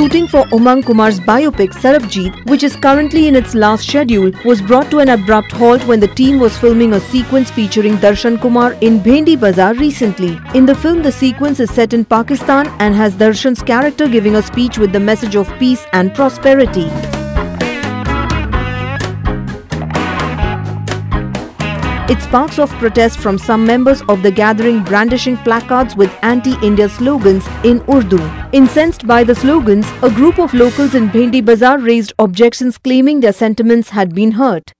shooting for Omung Kumar's biopic Sarbjit, which is currently in its last schedule, was brought to an abrupt halt when the team was filming a sequence featuring Darshan Kumar in Bhendi Bazaar recently. In the film, the sequence is set in Pakistan and has Darshan's character giving a speech with the message of peace and prosperity. It sparks off protests from some members of the gathering brandishing placards with anti-India slogans in Urdu. Incensed by the slogans, a group of locals in Bhendi Bazaar raised objections claiming their sentiments had been hurt.